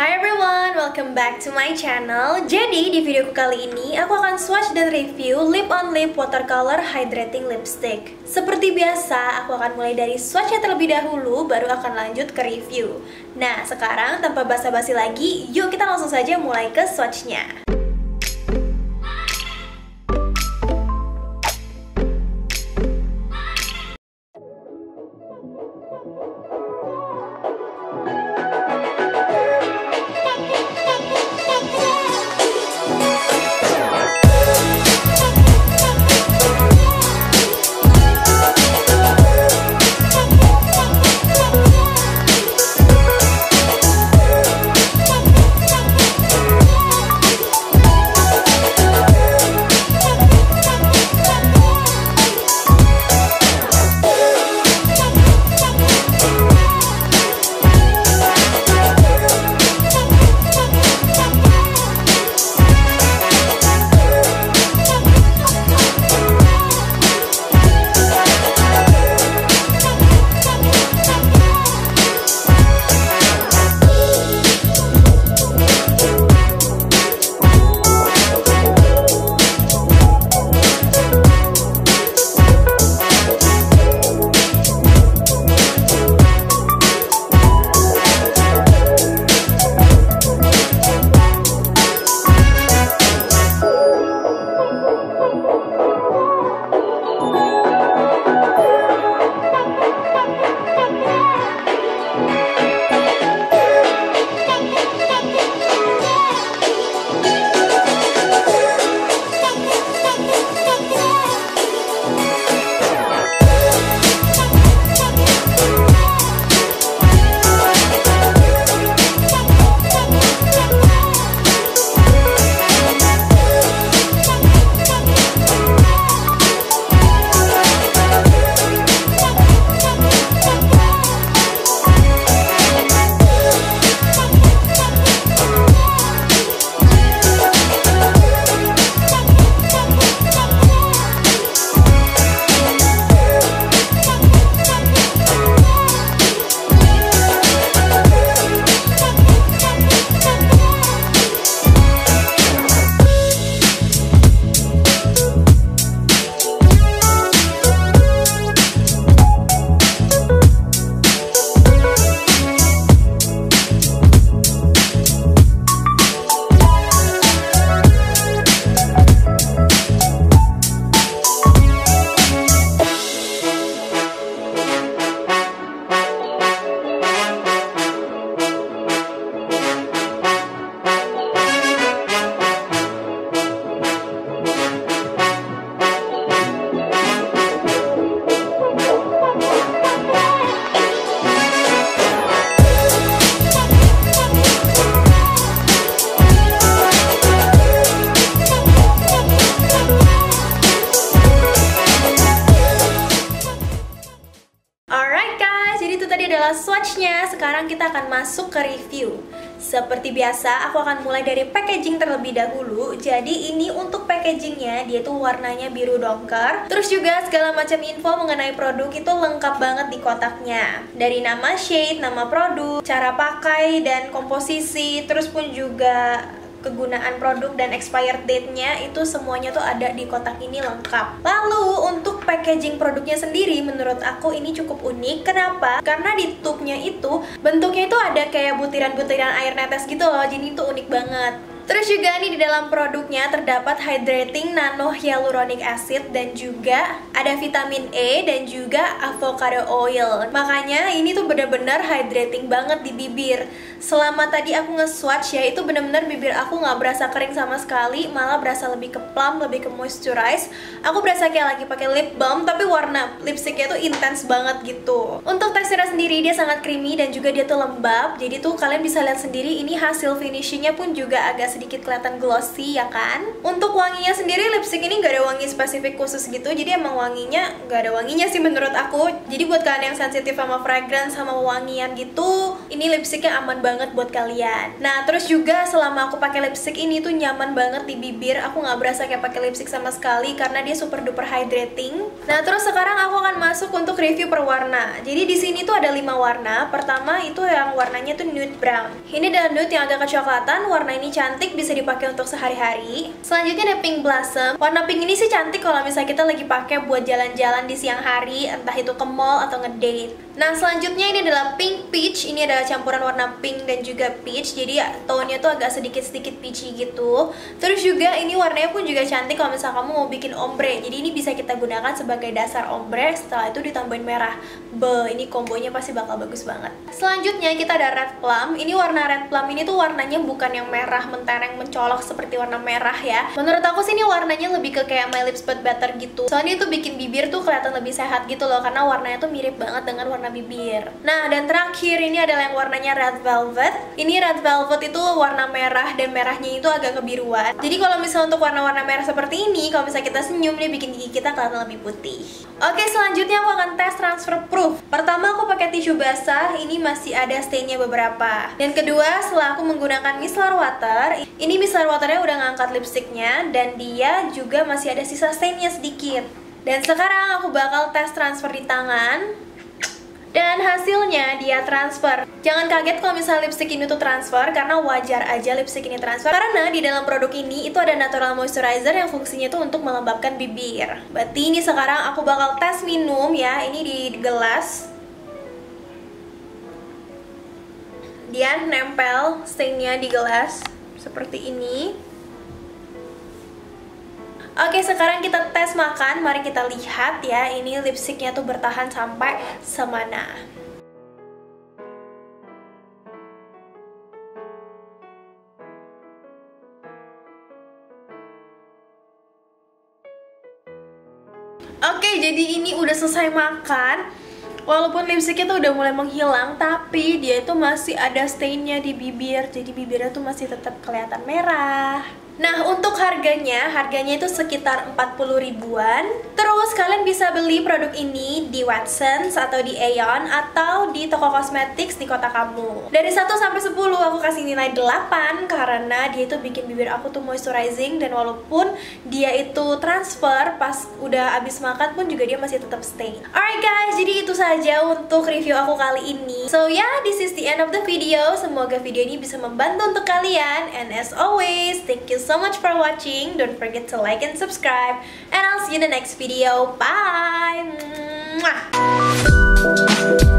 Hi everyone, welcome back to my channel. Jadi di videoku kali ini aku akan swatch dan review Lip on Lip Watercolor Hydrating Lipstick. Seperti biasa, aku akan mulai dari swatchnya terlebih dahulu Baru akan lanjut ke review. Nah sekarang tanpa basa-basi lagi Yuk kita langsung saja mulai ke swatchnya adalah swatchnya. Sekarang kita akan masuk ke review. Seperti biasa, aku akan mulai dari packaging terlebih dahulu. Jadi ini untuk packagingnya, dia tuh warnanya biru dongker. Terus juga segala macam info mengenai produk itu lengkap banget di kotaknya. Dari nama shade, nama produk, cara pakai dan komposisi, terus pun juga kegunaan produk dan expired date-nya itu semuanya tuh ada di kotak ini lengkap. Lalu untuk packaging produknya sendiri menurut aku ini cukup unik. Kenapa? Karena di tube-nya itu bentuknya itu ada kayak butiran-butiran air netes gitu loh. Jadi itu unik banget. Terus juga nih di dalam produknya terdapat hydrating nano hyaluronic acid dan juga ada vitamin E dan juga avocado oil. Makanya ini tuh bener-bener hydrating banget di bibir. Selama tadi aku nge-swatch ya itu bener-bener bibir aku nggak berasa kering sama sekali, malah berasa lebih ke plump, lebih ke moisturize. Aku berasa kayak lagi pakai lip balm tapi warna lipsticknya tuh intens banget gitu. Untuk teksturnya sendiri dia sangat creamy dan juga dia tuh lembab. Jadi tuh kalian bisa lihat sendiri ini hasil finishingnya pun juga agak sedikit kelihatan glossy ya kan? Untuk wanginya sendiri lipstick ini nggak ada wangi spesifik khusus gitu. Jadi emang wanginya nggak ada wanginya sih menurut aku. Jadi buat kalian yang sensitif sama fragrance sama wangian gitu ini lipsticknya aman banget buat kalian. Nah terus juga selama aku pakai lipstick ini tuh nyaman banget di bibir. Aku nggak berasa kayak pakai lipstick sama sekali karena dia super duper hydrating. Nah terus sekarang aku masuk untuk review per warna. Jadi di sini tuh ada lima warna. Pertama itu yang warnanya tuh nude brown. Ini adalah nude yang agak kecoklatan. Warna ini cantik bisa dipakai untuk sehari-hari. Selanjutnya ada pink blossom. Warna pink ini sih cantik kalau misalnya kita lagi pakai buat jalan-jalan di siang hari entah itu ke mall atau ngedate. Nah selanjutnya ini adalah pink peach. Ini adalah campuran warna pink dan juga peach. Jadi tone-nya tuh agak sedikit-sedikit peachy gitu. Terus juga ini warnanya pun juga cantik kalau misalnya kamu mau bikin ombre. Jadi ini bisa kita gunakan sebagai dasar ombre itu ditambahin merah. Be ini kombonya pasti bakal bagus banget. Selanjutnya kita ada red plum. Ini warna red plum ini tuh warnanya bukan yang merah mentereng mencolok seperti warna merah ya. Menurut aku sih ini warnanya lebih ke kayak my lips but better gitu. Soalnya itu bikin bibir tuh kelihatan lebih sehat gitu loh karena warnanya tuh mirip banget dengan warna bibir. Nah dan terakhir ini adalah yang warnanya red velvet. Ini red velvet itu warna merah dan merahnya itu agak kebiruan. Jadi kalau misalnya untuk warna-warna merah seperti ini kalau misalnya kita senyum dia bikin gigi kita kelihatan lebih putih. Oke selanjutnya aku akan tes transfer proof. Pertama aku pakai tisu basah ini masih ada stainnya beberapa. Dan kedua setelah aku menggunakan micellar water ini micellar waternya udah ngangkat lipsticknya dan dia juga masih ada sisa stainnya sedikit. Dan sekarang aku bakal tes transfer di tangan dan hasilnya dia transfer. Jangan kaget kalau misalnya lipstick ini tuh transfer karena wajar aja lipstick ini transfer karena di dalam produk ini itu ada natural moisturizer yang fungsinya itu untuk melembabkan bibir. Berarti ini sekarang aku bakal tes minum ya. Ini di gelas. Dia nempel stainnya di gelas seperti ini. Oke, sekarang kita tes makan. Mari kita lihat ya, ini lipsticknya tuh bertahan sampai semana. Oke, jadi ini udah selesai makan. Walaupun lipsticknya tuh udah mulai menghilang, tapi dia itu masih ada stainnya di bibir. Jadi bibirnya tuh masih tetap kelihatan merah. Nah, untuk harganya, harganya itu sekitar 40 ribuan. Terus kalian bisa beli produk ini di Watsons atau di Aeon atau di toko kosmetik di kota kamu. Dari 1 sampai 10 aku kasih nilai 8 karena dia itu bikin bibir aku tuh moisturizing dan walaupun dia itu transfer pas udah abis makan pun juga dia masih tetap stay. Alright guys, jadi itu saja untuk review aku kali ini. So yeah, this is the end of the video. Semoga video ini bisa membantu untuk kalian and as always, thank you so so much for watching. Don't forget to like and subscribe. And I'll see you in the next video. Bye! Mwah!